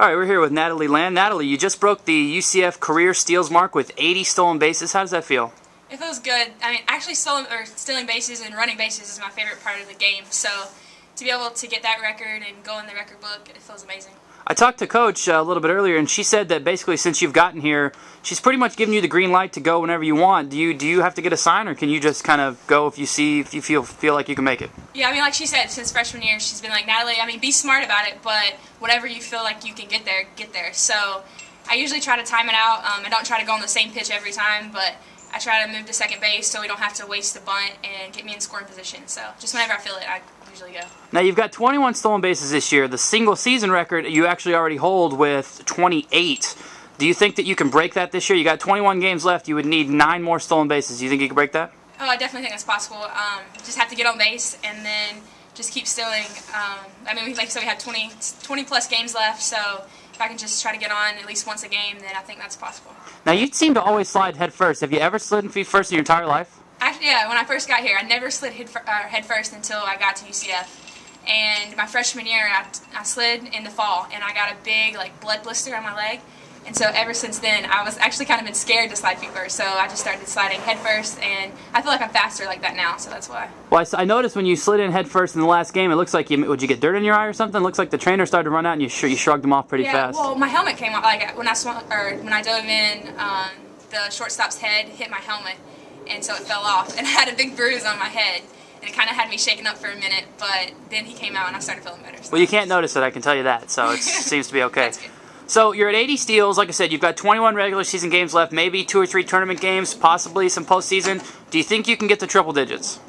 All right, we're here with Natalie Land. Natalie, you just broke the UCF career steals mark with 80 stolen bases. How does that feel? It feels good. I mean, actually, stolen or stealing bases and running bases is my favorite part of the game. So to be able to get that record and go in the record book, it feels amazing. I talked to Coach uh, a little bit earlier, and she said that basically since you've gotten here, she's pretty much giving you the green light to go whenever you want. Do you do you have to get a sign, or can you just kind of go if you see if you feel feel like you can make it? Yeah, I mean, like she said, since freshman year, she's been like Natalie. I mean, be smart about it, but whatever you feel like you can get there, get there. So I usually try to time it out. Um, I don't try to go on the same pitch every time, but I try to move to second base so we don't have to waste a bunt and get me in scoring position. So just whenever I feel it, I usually go. Now you've got 21 stolen bases this year. The single season record you actually already hold with 28. Do you think that you can break that this year? You got 21 games left. You would need nine more stolen bases. Do you think you can break that? Oh, I definitely think that's possible. Um, just have to get on base and then just keep stealing. Um, I mean, like I said, we have 20, 20 plus games left, so if I can just try to get on at least once a game, then I think that's possible. Now you seem to always slide head first. Have you ever slid feet first in your entire life? Actually, yeah, when I first got here, I never slid head, uh, head first until I got to UCF. And my freshman year, I, I slid in the fall, and I got a big like blood blister on my leg. And so ever since then, I was actually kind of been scared to slide feet first. So I just started sliding head first, and I feel like I'm faster like that now. So that's why. Well, I, I noticed when you slid in head first in the last game, it looks like you would you get dirt in your eye or something? It looks like the trainer started to run out, and you sh you shrugged him off pretty yeah, fast. well, my helmet came off. Like when I swung or when I dove in, um, the shortstop's head hit my helmet, and so it fell off, and I had a big bruise on my head and it kind of had me shaken up for a minute, but then he came out and I started feeling better. So well, you can't notice it, I can tell you that, so it seems to be okay. So you're at 80 steals. Like I said, you've got 21 regular season games left, maybe two or three tournament games, possibly some postseason. Do you think you can get to triple digits?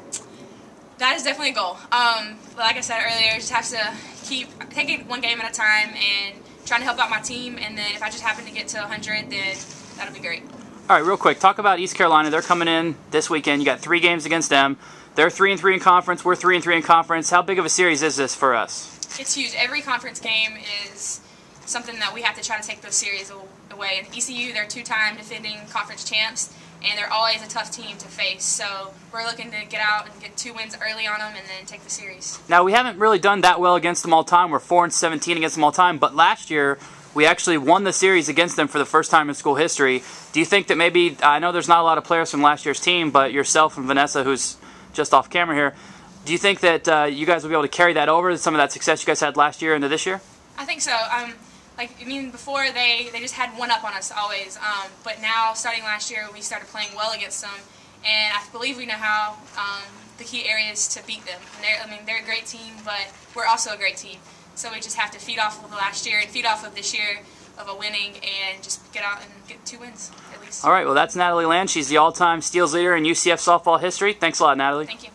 That is definitely a goal. Um, like I said earlier, just have to keep taking one game at a time and trying to help out my team. And then if I just happen to get to 100, then that'll be great. All right, real quick, talk about East Carolina. They're coming in this weekend. You got three games against them. They're three and three in conference. We're three and three in conference. How big of a series is this for us? It's huge. Every conference game is something that we have to try to take those series away. And ECU, they're two-time defending conference champs, and they're always a tough team to face. So we're looking to get out and get two wins early on them, and then take the series. Now we haven't really done that well against them all time. We're four and 17 against them all time, but last year we actually won the series against them for the first time in school history. Do you think that maybe I know there's not a lot of players from last year's team, but yourself and Vanessa, who's just off camera here. Do you think that uh, you guys will be able to carry that over, some of that success you guys had last year into this year? I think so. Um, like I mean, before they they just had one up on us always, um, but now starting last year we started playing well against them, and I believe we know how um, the key areas to beat them. I mean, they're a great team, but we're also a great team. So we just have to feed off of the last year and feed off of this year of a winning and just get out and get two wins at least. All right, well, that's Natalie Land. She's the all time steals leader in UCF softball history. Thanks a lot, Natalie. Thank you.